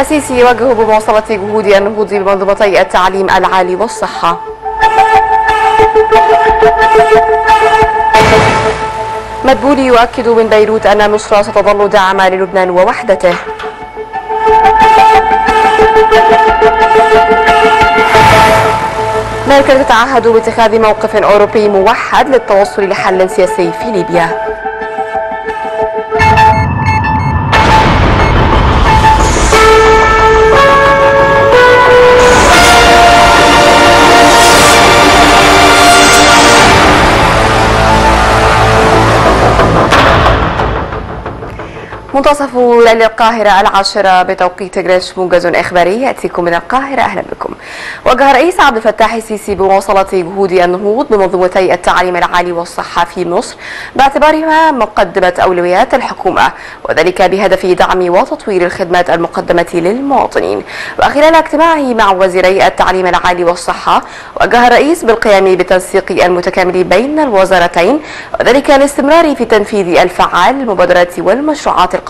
السيسي يوجه بمواصلة جهود النهوض بمنظومتي التعليم العالي والصحة. مدبولي يؤكد من بيروت أن مصر ستظل داعمة للبنان ووحدته. ميركل تتعهد باتخاذ موقف أوروبي موحد للتوصل لحل سياسي في ليبيا. منتصف ليل القاهرة العاشرة بتوقيت جريتش موجز إخباري. يأتيكم من القاهرة. أهلا بكم. وجه الرئيس عبد الفتاح السيسي بمواصلة جهود النهوض بمنظومتي التعليم العالي والصحة في مصر باعتبارها مقدمة أولويات الحكومة وذلك بهدف دعم وتطوير الخدمات المقدمة للمواطنين. وخلال اجتماعه مع وزيري التعليم العالي والصحة وجه الرئيس بالقيام بالتنسيق المتكامل بين الوزارتين وذلك الاستمرار في تنفيذ الفعال للمبادرات والمشروعات القومية.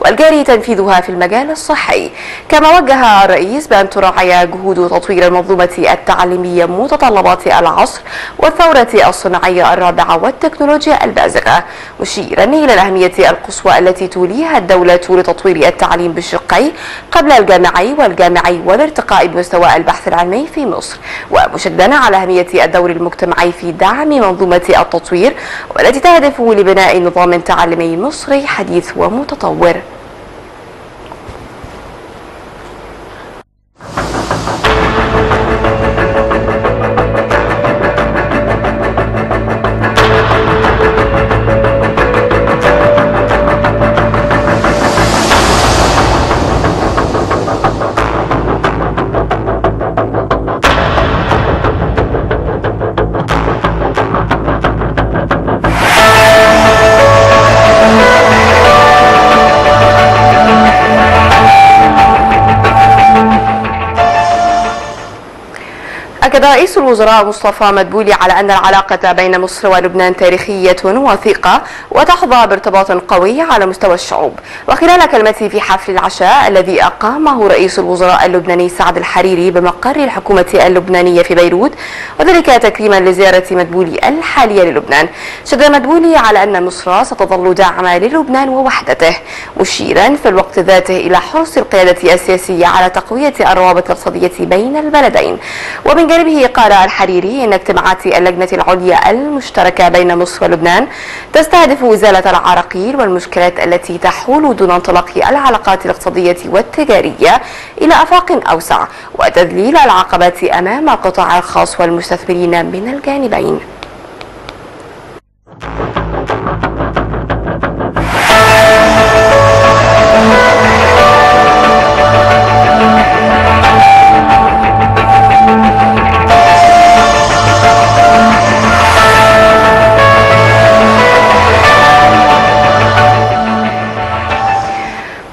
والجاري تنفيذها في المجال الصحي. كما وجه الرئيس بأن تراعي جهود تطوير المنظومة التعليمية متطلبات العصر والثورة الصناعية الرابعة والتكنولوجيا البازغة. مشيرا إلى الأهمية القصوى التي توليها الدولة لتطوير التعليم بالشقي قبل الجامعي والجامعي والارتقاء بمستوى البحث العلمي في مصر. ومشددا على أهمية الدور المجتمعي في دعم منظومة التطوير والتي تهدف لبناء نظام تعليمي مصري حديث ومتطور أكد رئيس الوزراء مصطفى مدبولي على أن العلاقة بين مصر ولبنان تاريخية وثيقة وتحظى بارتباط قوي على مستوى الشعوب. وخلال كلمته في حفل العشاء الذي أقامه رئيس الوزراء اللبناني سعد الحريري بمقر الحكومة اللبنانية في بيروت وذلك تكريما لزيارة مدبولي الحالية للبنان. شد مدبولي على أن مصر ستظل داعمة للبنان ووحدته مشيرا في الوقت ذاته إلى حرص القيادة السياسية على تقوية الروابط الاقتصادية بين البلدين. ومن جانبه قال الحريري إن اجتماعات اللجنة العليا المشتركة بين مصر ولبنان تستهدف ازاله العراقيل والمشكلات التي تحول دون انطلاق العلاقات الاقتصادية والتجارية إلى أفاق أوسع وتذليل العقبات أمام القطاع الخاص والمستثمرين من الجانبين.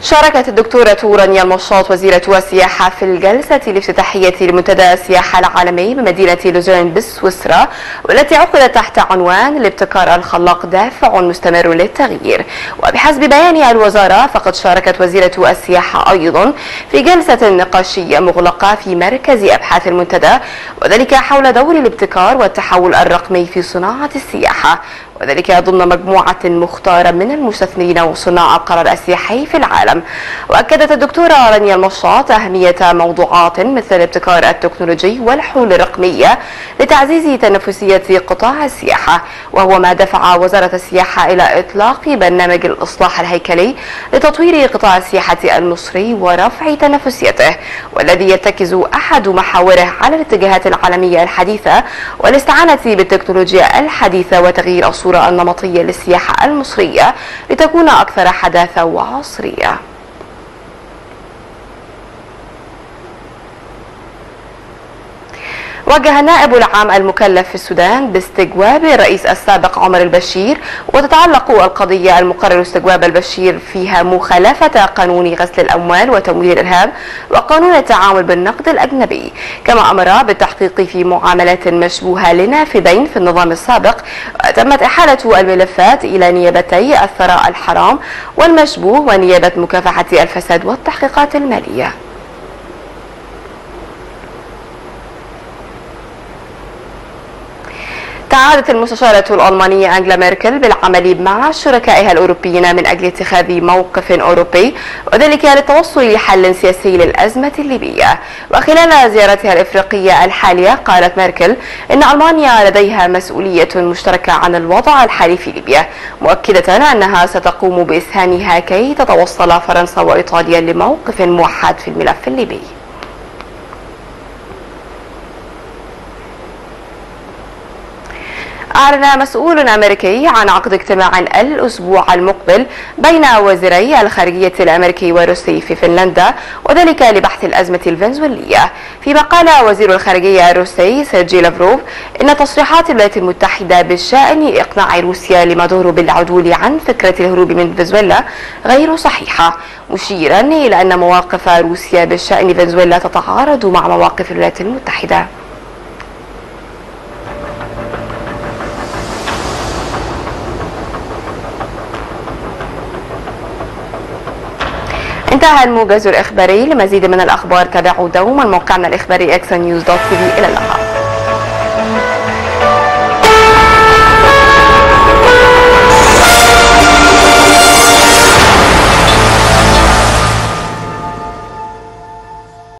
شاركت الدكتورة رانيا المشاط وزيرة السياحة في الجلسة الافتتاحية لمنتدى السياحة العالمي بمدينة لوزيرن بسويسرا والتي عقدت تحت عنوان الابتكار الخلاق دافع مستمر للتغيير. وبحسب بيان الوزارة فقد شاركت وزيرة السياحة أيضا في جلسة نقاشية مغلقة في مركز أبحاث المنتدى وذلك حول دور الابتكار والتحول الرقمي في صناعة السياحة. وذلك ضمن مجموعة مختارة من المستثمرين وصناع القرار السياحي في العالم. وأكدت الدكتورة رانيا المشاط أهمية موضوعات مثل الابتكار التكنولوجي والحلول الرقمية لتعزيز تنافسية قطاع السياحة وهو ما دفع وزارة السياحة إلى إطلاق برنامج الإصلاح الهيكلي لتطوير قطاع السياحة المصري ورفع تنافسيته والذي يرتكز أحد محاوره على الاتجاهات العالمية الحديثة والاستعانة بالتكنولوجيا الحديثة وتغيير الصورة النمطية للسياحة المصرية لتكون أكثر حداثة وعصرية. وجه النائب العام المكلف في السودان باستجواب الرئيس السابق عمر البشير وتتعلق القضية المقرر استجواب البشير فيها مخالفة قانون غسل الأموال وتمويل الإرهاب وقانون التعامل بالنقد الأجنبي. كما أمر بالتحقيق في معاملات مشبوهة لنافذين في النظام السابق تمت إحالة الملفات إلى نيابتي الثراء الحرام والمشبوه ونيابة مكافحة الفساد والتحقيقات المالية. تعهدت المستشارة الألمانية أنجلا ميركل بالعمل مع شركائها الأوروبيين من أجل اتخاذ موقف أوروبي وذلك للتوصل لحل سياسي للأزمة الليبية. وخلال زيارتها الإفريقية الحالية قالت ميركل إن ألمانيا لديها مسؤولية مشتركة عن الوضع الحالي في ليبيا مؤكدة أنها ستقوم بإسهامها كي تتوصل فرنسا وإيطاليا لموقف موحد في الملف الليبي. أعلن مسؤول أمريكي عن عقد اجتماع الأسبوع المقبل بين وزيري الخارجية الأمريكي والروسي في فنلندا وذلك لبحث الأزمة الفنزويلية. فيما قال وزير الخارجية الروسي سيرجي لافروف إن تصريحات الولايات المتحدة بشأن إقناع روسيا لمادورو بالعدول عن فكرة الهروب من فنزويلا غير صحيحة مشيرا إلى أن مواقف روسيا بشأن فنزويلا تتعارض مع مواقف الولايات المتحدة. انتهى الموجز الإخباري لمزيد من الأخبار تابعوا دوما موقعنا الإخباري X News dot TV. إلى اللقاء.